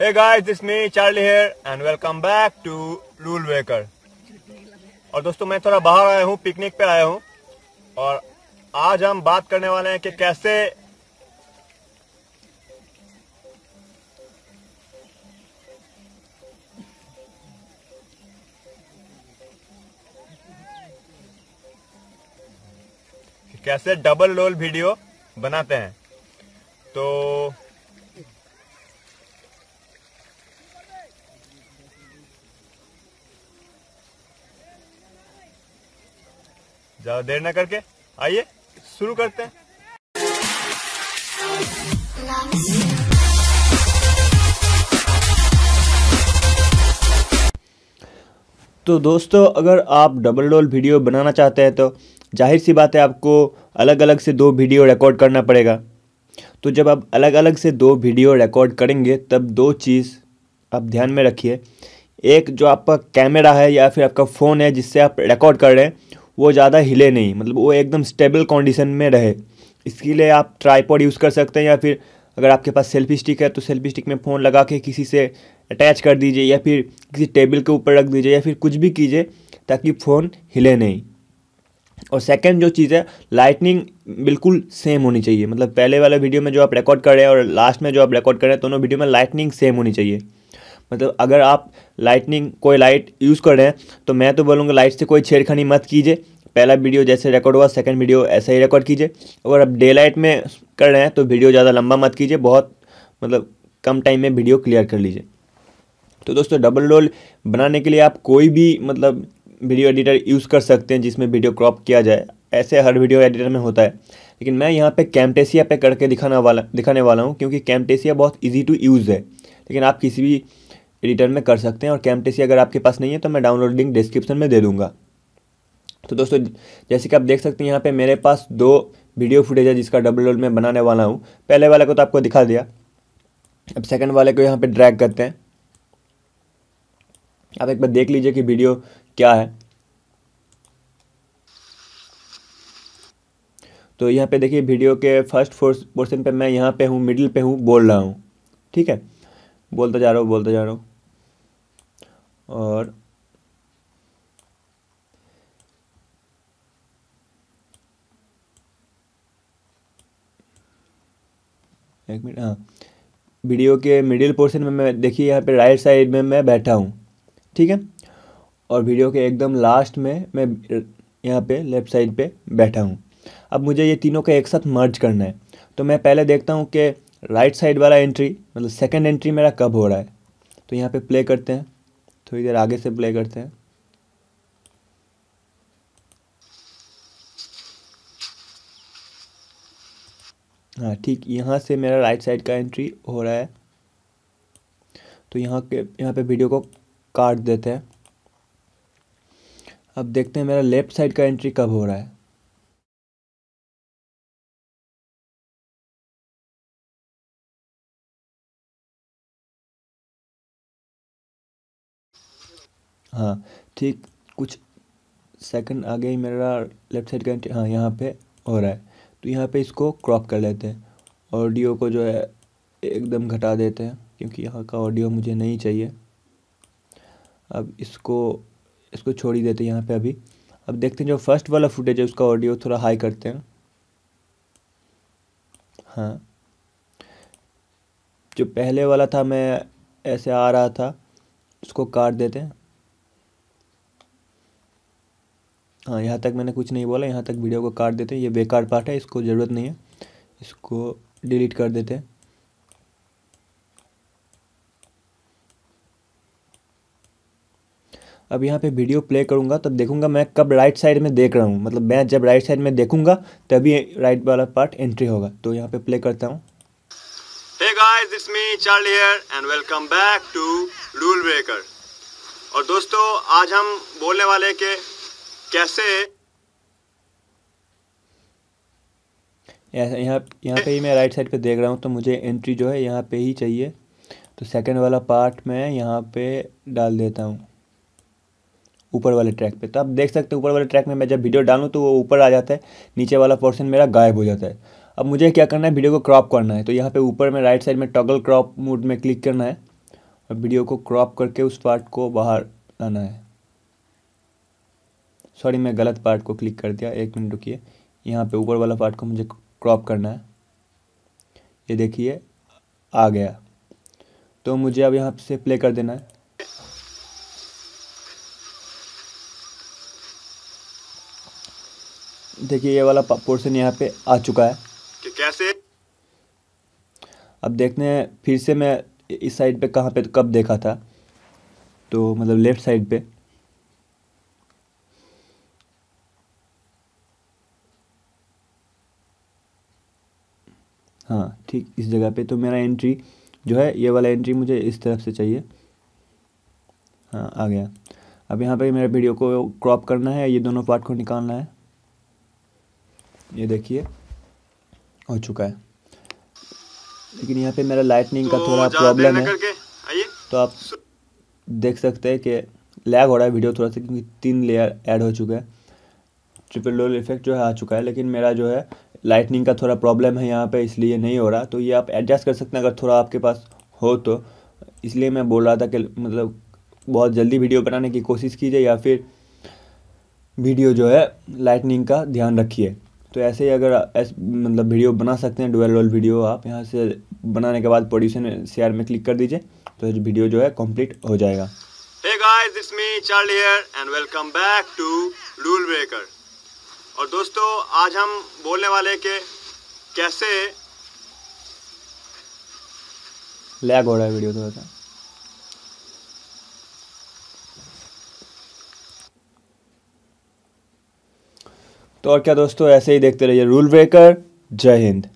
Hey guys, this me Charlie here and welcome back to Rule Waker. और दोस्तों मैं थोड़ा बाहर आया हूँ पिकनिक पे आया हूँ और आज हम बात करने वाले हैं कि कैसे कैसे डबल रोल वीडियो बनाते हैं तो ज़्यादा देर ना करके। आइए, शुरू करते हैं। तो दोस्तों, अगर आप डबल रोल वीडियो बनाना चाहते हैं तो ज़ाहिर सी बात है आपको अलग अलग से दो वीडियो रिकॉर्ड करना पड़ेगा। तो जब आप अलग अलग से दो वीडियो रिकॉर्ड करेंगे, तब दो चीज़ आप ध्यान में रखिए। एक, जो आपका कैमरा है या फिर आपका फ़ोन है, जिससे आप रिकॉर्ड कर रहे हैं वो ज़्यादा हिले नहीं मतलब वो एकदम स्टेबल कंडीशन में रहे। इसके लिए आप ट्राईपॉड यूज़ कर सकते हैं या फिर अगर आपके पास सेल्फी स्टिक है तो सेल्फी स्टिक में फ़ोन लगा के किसी से अटैच कर दीजिए या फिर किसी टेबल के ऊपर रख दीजिए या फिर कुछ भी कीजिए ताकि फ़ोन हिले नहीं। और सेकंड जो चीज़ है लाइटनिंग बिल्कुल सेम होनी चाहिए। मतलब पहले वाले वीडियो में जो आप रिकॉर्ड कर रहे हैं और लास्ट में जो आप रिकॉर्ड कर रहे हैं, दोनों वीडियो में लाइटनिंग सेम होनी चाहिए। मतलब अगर आप लाइटनिंग कोई लाइट यूज़ कर रहे हैं तो मैं तो बोलूँगा लाइट से कोई छेड़खानी मत कीजिए। पहला वीडियो जैसे रिकॉर्ड हुआ सेकंड वीडियो ऐसा ही रिकॉर्ड कीजिए। अगर आप डे लाइट में कर रहे हैं तो वीडियो ज़्यादा लंबा मत कीजिए, बहुत मतलब कम टाइम में वीडियो क्लियर कर लीजिए। तो दोस्तों डबल रोल बनाने के लिए आप कोई भी मतलब वीडियो एडिटर यूज़ कर सकते हैं, जिसमें वीडियो क्रॉप किया जाए। ऐसे हर वीडियो एडिटर में होता है। लेकिन मैं यहाँ पे कैमटेसिया पे करके दिखाना वाला, दिखाने वाला हूँ, क्योंकि कैमटेसिया बहुत इजी टू यूज़ है। लेकिन आप किसी भी एडिटर में कर सकते हैं और कैमटेसिया अगर आपके पास नहीं है तो मैं डाउनलोड लिंक डिस्क्रिप्शन में दे दूँगा। तो दोस्तों, जैसे कि आप देख सकते हैं, यहाँ पे मेरे पास दो वीडियो फुटेज है जिसका डबल रोल में बनाने वाला हूँ। पहले वाले को तो आपको दिखा दिया। अब सेकंड वाले को यहाँ पे ड्रैग करते हैं। आप एक बार देख लीजिए कि वीडियो क्या है। तो यहाँ पे देखिए, वीडियो के फ़र्स्ट पोर्शन पे मैं यहाँ पे हूँ, मिडिल पे हूँ, बोल रहा हूँ। ठीक है? बोलता जा रहा हूँ, बोलता जा रहा हूँ। और एक मिनट हाँ। वीडियो के मिडिल पोर्शन में मैं, देखिए यहाँ पे राइट साइड में मैं बैठा हूँ, ठीक है? और वीडियो के एकदम लास्ट में मैं यहाँ पे, लेफ़्ट साइड पे बैठा हूँ। अब मुझे ये तीनों का एक साथ मर्ज करना है। तो मैं पहले देखता हूँ कि राइट साइड वाला एंट्री मतलब सेकंड एंट्री मेरा कब हो रहा है? तो यहाँ पे प्ले करते हैं। थोड़ी देर आगे से प्ले करते हैं। हाँ ठीक, यहाँ से मेरा राइट साइड का एंट्री हो रहा है। तो यहाँ के, यहाँ पे वीडियो को काट देते हैं। अब देखते हैं मेरा लेफ़्ट साइड का एंट्री कब हो रहा है। हाँ ठीक, कुछ सेकंड आगे ही मेरा लेफ़्ट साइड का हाँ यहाँ पे हो रहा है। तो यहाँ पे इसको क्रॉप कर लेते हैं। ऑडियो को जो है, एकदम घटा देते हैं, क्योंकि यहाँ का ऑडियो मुझे नहीं चाहिए। अब इसको इसको छोड़ ही देते हैं यहाँ पे अभी। अब देखते हैं जो फ़र्स्ट वाला फुटेज है, उसका ऑडियो थोड़ा हाई करते हैं। हाँ। जो पहले वाला था, मैं ऐसे आ रहा था, उसको काट देते हैं। हाँ यहाँ तक मैंने कुछ नहीं बोला, यहाँ तक वीडियो को काट देते हैं। ये बेकार पार्ट है, इसको ज़रूरत नहीं है। इसको डिलीट कर देते हैं। अब यहाँ पे वीडियो प्ले करूँगा, तब देखूँगा मैं कब राइट साइड में देख रहा हूँ। मतलब मैं जब राइट साइड में देखूँगा, तभी राइट वाला पार्ट एंट्री होगा। तो यहाँ पे प्ले करता हूँ। Hey. और दोस्तों, आज हम बोलने वाले के कैसे यहाँ यहाँ पे ही मैं राइट साइड पे देख रहा हूँ तो मुझे एंट्री जो है यहाँ पे ही चाहिए। तो सेकंड वाला पार्ट मैं यहाँ पे डाल देता हूँ। ऊपर वाले ट्रैक पे। तो आप देख सकते हैं, ऊपर वाले ट्रैक में मैं जब वीडियो डालूँ तो वो ऊपर आ जाता है, नीचे वाला पोर्शन मेरा गायब हो जाता है। अब मुझे क्या करना है वीडियो को क्रॉप करना है। तो यहाँ पे ऊपर में राइट साइड में टॉगल क्रॉप मोड में क्लिक करना है। और वीडियो को क्रॉप करके उस पार्ट को बाहर लाना है। सॉरी मैं गलत पार्ट को क्लिक कर दिया। एक मिनट रुकिए। यहाँ पे ऊपर वाला पार्ट को मुझे क्रॉप करना है। ये देखिए आ गया। तो मुझे अब यहाँ से प्ले कर देना है। देखिए ये वाला पोर्शन यहाँ पे आ चुका है। कि कैसे? अब देखते हैं फिर से मैं इस साइड पे कहाँ पे कब देखा था? तो मतलब लेफ़्ट साइड पे। हाँ ठीक इस जगह पे। तो मेरा एंट्री जो है ये वाला एंट्री मुझे इस तरफ़ से चाहिए। हाँ आ गया। अब यहाँ पे मेरे वीडियो को क्रॉप करना है ये दोनों पार्ट को निकालना है। ये देखिए हो चुका है। लेकिन यहाँ पे मेरा लाइटनिंग का तो थोड़ा प्रॉब्लम है। तो आप देख सकते हैं कि लैग हो रहा है वीडियो थोड़ा सा क्योंकि तीन लेयर ऐड हो चुका है। ट्रिपल रोल इफ़ेक्ट जो है आ चुका है लेकिन मेरा जो है लाइटनिंग का थोड़ा प्रॉब्लम है यहाँ पे इसलिए नहीं हो रहा। तो ये आप एडजस्ट कर सकते हैं अगर थोड़ा आपके पास हो तो। इसलिए मैं बोल रहा था कि मतलब बहुत जल्दी वीडियो बनाने की कोशिश कीजिए या फिर वीडियो जो है लाइटनिंग का ध्यान रखिए। तो ऐसे ही अगर ऐस मतलब वीडियो बना सकते हैं डुअल रोल वीडियो आप यहाँ से बनाने के बाद प्रोड्यूसर शेयर में क्लिक कर दीजिए तो वीडियो जो है कंप्लीट हो जाएगा। Hey guys, it's me Charlie here and welcome back to Rule Breaker. और दोस्तों, आज हम बोलने वाले के कैसे लैग हो रहा है वीडियो थोड़ा सा। तो और क्या दोस्तों, ऐसे ही देखते रहिए रूल ब्रेकर जय हिंद।